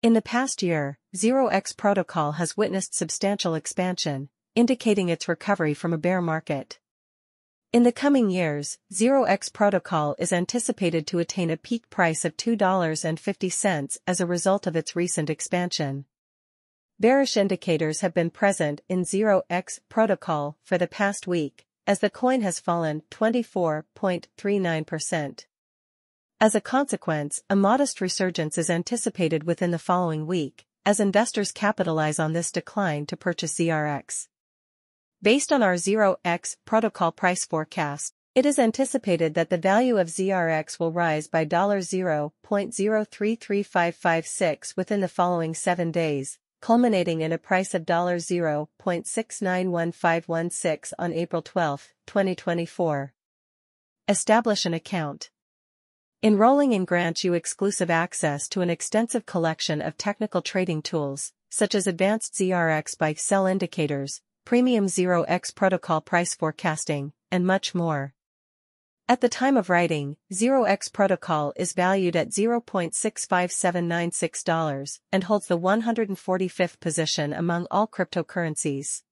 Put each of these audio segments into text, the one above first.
In the past year, Zero-X protocol has witnessed substantial expansion, indicating its recovery from a bear market. In the coming years, Zero-X protocol is anticipated to attain a peak price of $2.50 as a result of its recent expansion. Bearish indicators have been present in Zero-X protocol for the past week, as the coin has fallen 24.39%. As a consequence, a modest resurgence is anticipated within the following week, as investors capitalize on this decline to purchase ZRX. Based on our Zero-X protocol price forecast, it is anticipated that the value of ZRX will rise by $0.033556 within the following seven days, culminating in a price of $0.691516 on April 12, 2024. Establish an account. Enrolling in grants you exclusive access to an extensive collection of technical trading tools, such as advanced ZRX buy sell indicators, premium Zero-X protocol price forecasting, and much more. At the time of writing, Zero-X protocol is valued at $0.65796 and holds the 145th position among all cryptocurrencies.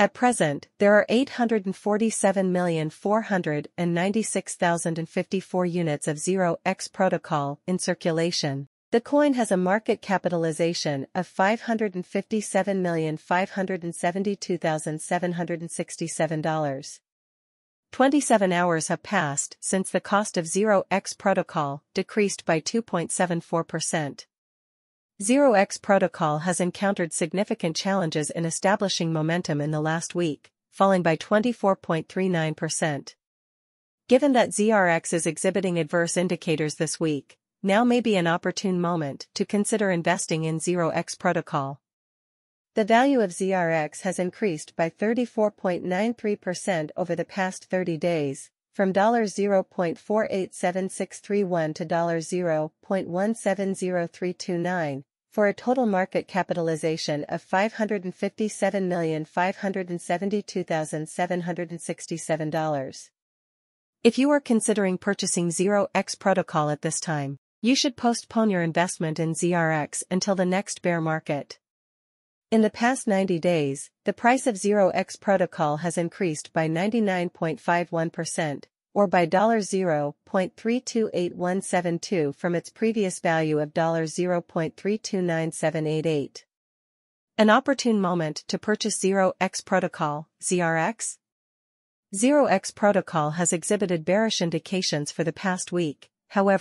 At present, there are 847,496,054 units of Zero-X protocol in circulation. The coin has a market capitalization of $557,572,767. 27 hours have passed since the cost of Zero-X protocol decreased by 2.74%. Zero-X protocol has encountered significant challenges in establishing momentum in the last week, falling by 24.39%. Given that ZRX is exhibiting adverse indicators this week, now may be an opportune moment to consider investing in Zero-X protocol. The value of ZRX has increased by 34.93% over the past 30 days, from $0.487631 to $0.170329, for a total market capitalization of $557,572,767. If you are considering purchasing Zero-X protocol at this time, you should postpone your investment in ZRX until the next bear market. In the past 90 days, the price of Zero-X protocol has increased by 99.51%, or by $0.328172 from its previous value of $0.329788. An opportune moment to purchase Zero-X protocol, ZRX? Zero-X protocol has exhibited bearish indications for the past week, however,